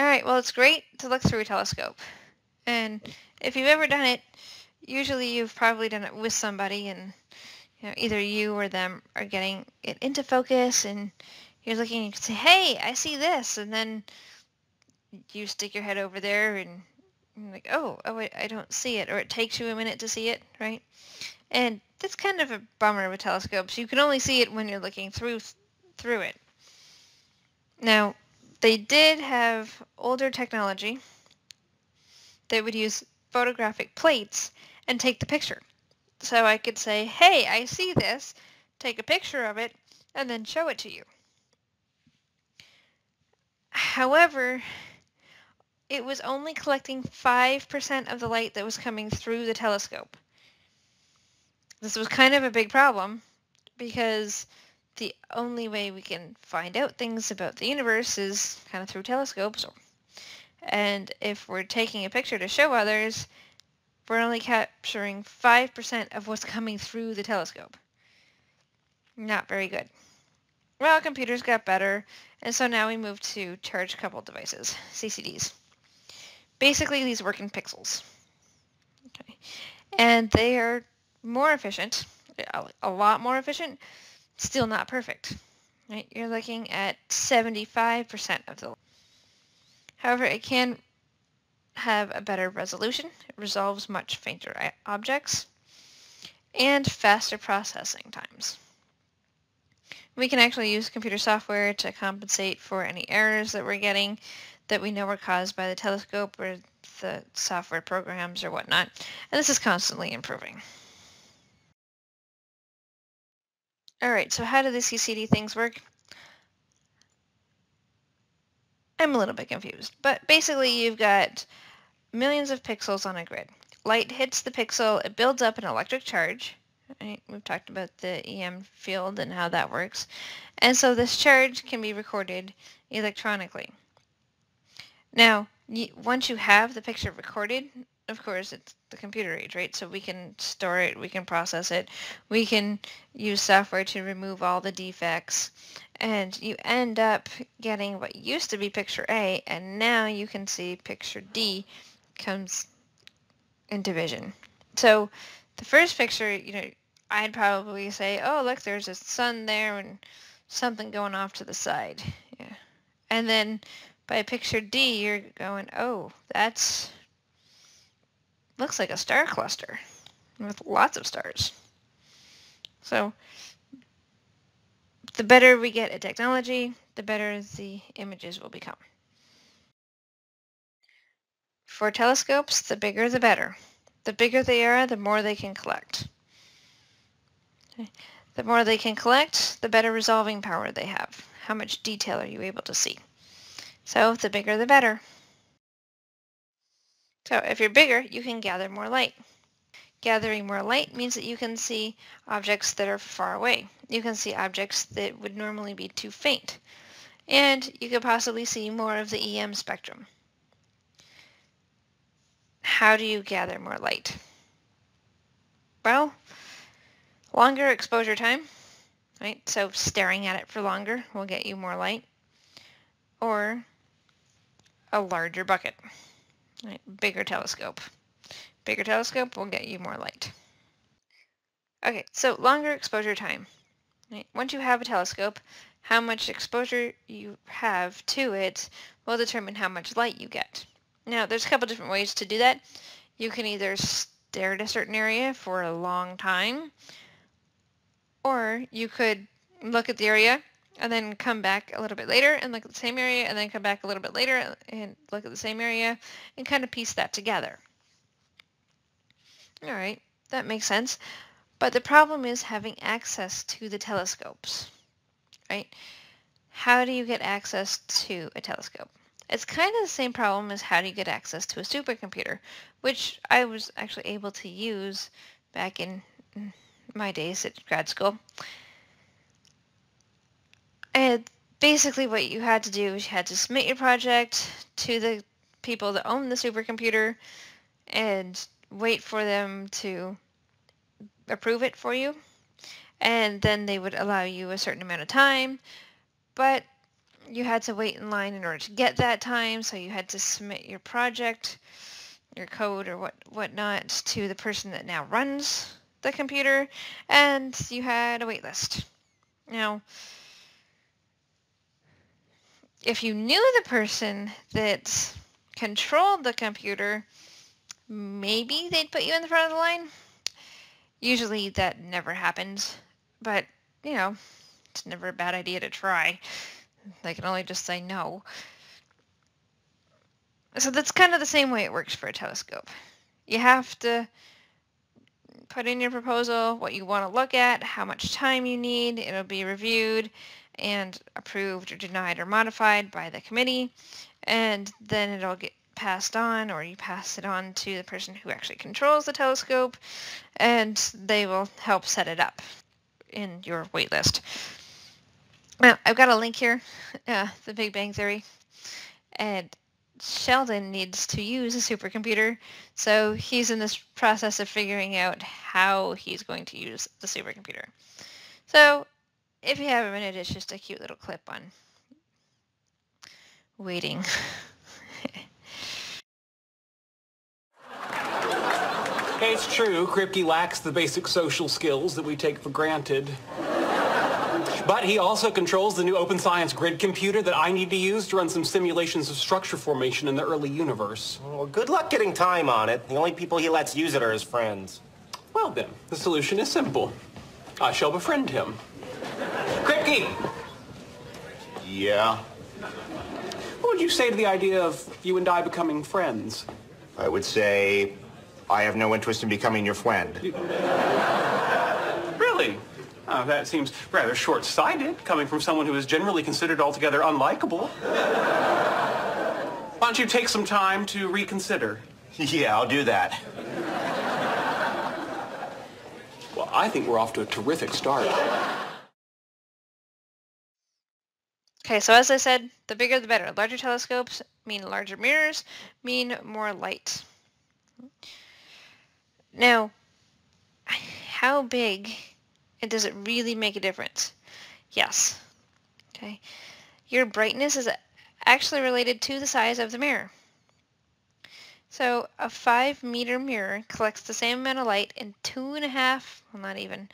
All right, well, it's great to look through a telescope. And if you've ever done it, usually you've probably done it with somebody and you know, either you or them are getting it into focus and you're looking and you can say, hey, I see this. And then you stick your head over there and you're like, oh, oh, wait, I don't see it. Or it takes you a minute to see it, right? And that's kind of a bummer with telescopes. You can only see it when you're looking through through it. Now, they did have older technology that would use photographic plates and take the picture. So I could say, hey, I see this, take a picture of it, and then show it to you. However, it was only collecting 5% of the light that was coming through the telescope. This was kind of a big problem because the only way we can find out things about the universe is kind of through telescopes. And if we're taking a picture to show others, we're only capturing 5% of what's coming through the telescope. Not very good. Well, computers got better, and so now we move to charge coupled devices, CCDs. Basically, these work in pixels. Okay. And they are more efficient, a lot more efficient, still not perfect. Right? You're looking at 75% of the However, it can have a better resolution. It resolves much fainter objects and faster processing times. We can actually use computer software to compensate for any errors that we're getting that we know were caused by the telescope or the software programs or whatnot. And this is constantly improving. All right, so how do the CCD things work? I'm a little bit confused, but basically you've got millions of pixels on a grid. Light hits the pixel, it builds up an electric charge. Right? We've talked about the EM field and how that works. And so this charge can be recorded electronically. Now, once you have the picture recorded, of course, it's the computer age, right? So we can store it, we can process it, we can use software to remove all the defects, and you end up getting what used to be picture A, and now you can see picture D comes into vision. So the first picture, you know, I'd probably say, oh, look, there's a sun there and something going off to the side. Yeah. And then by picture D, you're going, oh, that's looks like a star cluster with lots of stars. So the better we get at technology, the better the images will become. For telescopes, the bigger the better. The bigger they are, the more they can collect. Okay. The more they can collect, the better resolving power they have. How much detail are you able to see? So the bigger the better. So if you're bigger, you can gather more light. Gathering more light means that you can see objects that are far away. You can see objects that would normally be too faint. And you could possibly see more of the EM spectrum. How do you gather more light? Well, longer exposure time, right? So staring at it for longer will get you more light. Or a larger bucket. Right, bigger telescope. Bigger telescope will get you more light. Okay, so longer exposure time. Right, once you have a telescope, how much exposure you have to it will determine how much light you get. Now, there's a couple different ways to do that. You can either stare at a certain area for a long time, or you could look at the area and then come back a little bit later and look at the same area and then come back a little bit later and look at the same area and kind of piece that together. All right, that makes sense. But the problem is having access to the telescopes, right? How do you get access to a telescope? It's kind of the same problem as how do you get access to a supercomputer, which I was actually able to use back in mm, my days at grad school. And basically what you had to do is you had to submit your project to the people that own the supercomputer and wait for them to approve it for you. And then they would allow you a certain amount of time. But you had to wait in line in order to get that time, so you had to submit your project, your code or what whatnot to the person that now runs the computer, and you had a wait list. Now, if you knew the person that controlled the computer, maybe they'd put you in the front of the line. Usually that never happens, but you know, it's never a bad idea to try. They can only just say no. So that's kind of the same way it works for a telescope. You have to put in your proposal, what you want to look at, how much time you need. It'll be reviewed and approved or denied or modified by the committee. And then it'll get passed on or you pass it on to the person who actually controls the telescope and they will help set it up in your waitlist. Now, I've got a link here, uh, The Big Bang Theory, and Sheldon needs to use a supercomputer, so he's in this process of figuring out how he's going to use the supercomputer. So, if you have a minute, it's just a cute little clip on waiting. it's true, Kripke lacks the basic social skills that we take for granted. But he also controls the new open science grid computer that I need to use to run some simulations of structure formation in the early universe. Well, good luck getting time on it. The only people he lets use it are his friends. Well then, the solution is simple. I shall befriend him. Yeah? What would you say to the idea of you and I becoming friends? I would say I have no interest in becoming your friend. Really? Oh, that seems rather short-sighted, coming from someone who is generally considered altogether unlikable. Why don't you take some time to reconsider? Yeah, I'll do that. Well, I think we're off to a terrific start. Okay, so as I said, the bigger the better. Larger telescopes mean larger mirrors, mean more light. Now, how big and does it really make a difference? Yes. Okay. Your brightness is actually related to the size of the mirror. So a five meter mirror collects the same amount of light in two and a half, well not even,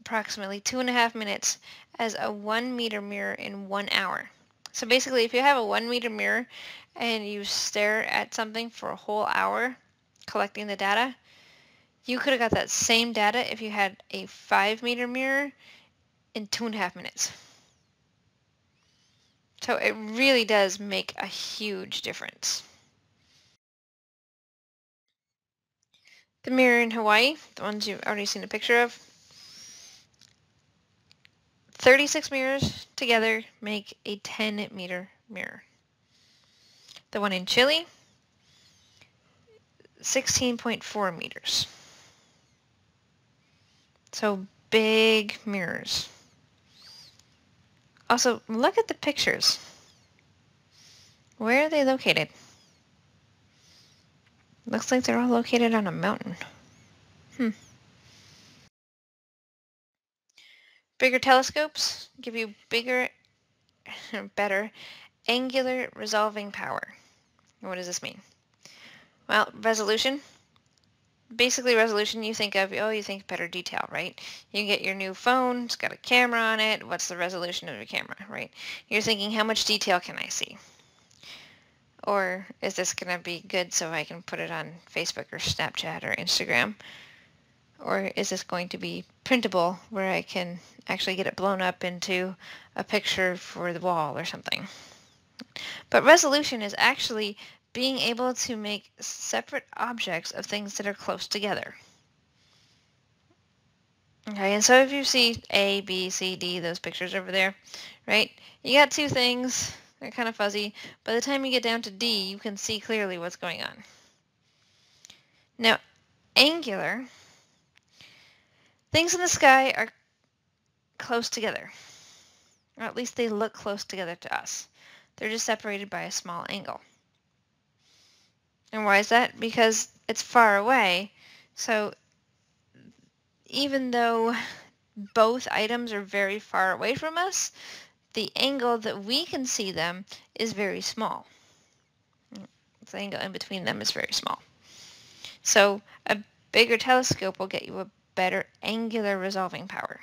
approximately two and a half minutes as a one meter mirror in one hour. So basically if you have a one meter mirror and you stare at something for a whole hour collecting the data, you could have got that same data if you had a 5 meter mirror in two and a half minutes. So it really does make a huge difference. The mirror in Hawaii, the ones you've already seen a picture of, 36 mirrors together make a 10 meter mirror. The one in Chile, 16.4 meters. So big mirrors. Also, look at the pictures. Where are they located? Looks like they're all located on a mountain. Hmm. Bigger telescopes give you bigger, better angular resolving power. What does this mean? Well, resolution basically resolution you think of, oh, you think better detail, right? You get your new phone, it's got a camera on it. What's the resolution of your camera, right? You're thinking, how much detail can I see? Or is this going to be good so I can put it on Facebook or Snapchat or Instagram? Or is this going to be printable where I can actually get it blown up into a picture for the wall or something? But resolution is actually being able to make separate objects of things that are close together. Okay, and so if you see A, B, C, D, those pictures over there, right, you got two things, they're kind of fuzzy. By the time you get down to D, you can see clearly what's going on. Now, angular, things in the sky are close together, or at least they look close together to us. They're just separated by a small angle. And why is that? Because it's far away. So even though both items are very far away from us, the angle that we can see them is very small. The angle in between them is very small. So a bigger telescope will get you a better angular resolving power.